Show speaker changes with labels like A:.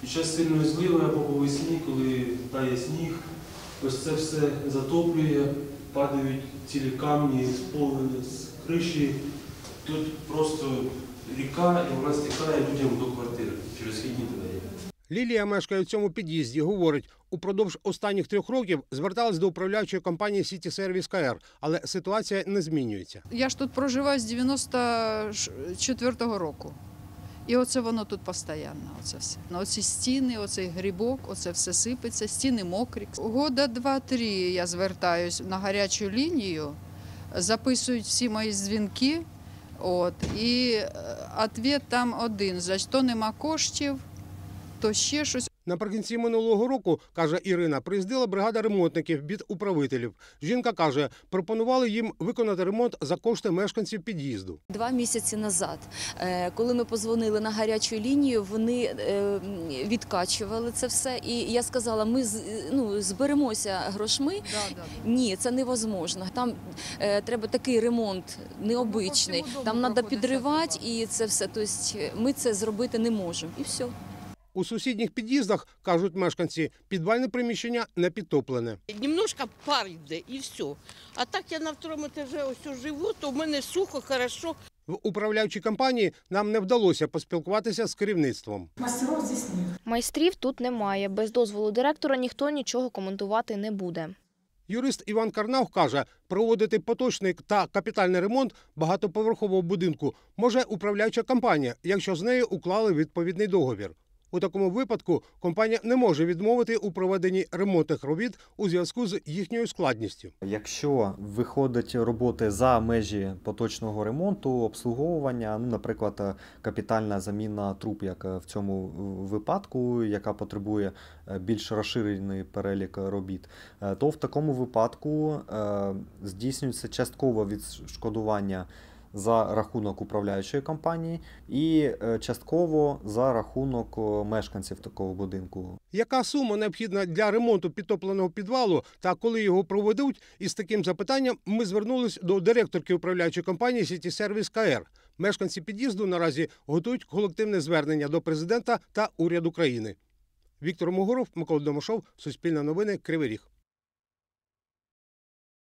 A: Під час сильної зливи або по весні, коли тає сніг, ось це все затоплює, падають цілі камні з з криші. Тут просто ріка, і вона стікає людям до квартири через східні двері.
B: Лілія мешкає в цьому під'їзді. Говорить, упродовж останніх трьох років зверталась до управляючої компанії Сіті Сервіс КР, але ситуація не змінюється.
C: Я ж тут проживаю з 94-го року. І оце воно тут постійно, оце все. Ну, Оці стіни, оцей грибок, оце все сипеться, стіни мокрі. Года два-три я звертаюсь на гарячу лінію, записують всі мої дзвінки. От, і е, відповідь там один: за що нема коштів, то ще щось.
B: Наприкінці минулого року, каже Ірина, приїздила бригада ремонтників від управителів. Жінка каже, пропонували їм виконати ремонт за кошти мешканців під'їзду.
D: Два місяці назад, е, коли ми позвонили на гарячу лінію, вони е, відкачували це все. І я сказала, ми з- ну, зберемося грошми. Ні, це невозможно. Там е, треба такий ремонт необичний.
C: Ну,
D: Там треба підривати, і це все. Тобто ми це зробити не можемо. І все.
B: У сусідніх під'їздах, кажуть мешканці, підвальне приміщення не підтоплене.
E: Немножко пар йде і все. А так я на второму етажі ось живу, то в мене сухо, хорошо.
B: В управляючій компанії нам не вдалося поспілкуватися з керівництвом.
F: Мастеров здесь нет.
G: Майстрів тут немає. Без дозволу директора ніхто нічого коментувати не буде.
B: Юрист Іван Карнаух каже, проводити поточний та капітальний ремонт багатоповерхового будинку може управляюча компанія, якщо з нею уклали відповідний договір. У такому випадку компанія не може відмовити у проведенні ремонтних робіт у зв'язку з їхньою складністю.
H: Якщо виходить роботи за межі поточного ремонту, обслуговування, ну, наприклад, капітальна заміна труб, як в цьому випадку, яка потребує е, більш розширений перелік робіт, е, то в такому випадку е, здійснюється часткове відшкодування за рахунок управляючої компанії і е, частково за рахунок мешканців такого будинку.
B: Яка сума необхідна для ремонту підтопленого підвалу та коли його проведуть? Із таким запитанням ми звернулись до директорки управляючої компанії Сіті Сервіс КР. Мешканці під'їзду наразі готують колективне звернення до президента та уряду країни. Віктор Могоров, Микола Домашов, Суспільне новини, Кривий Ріг.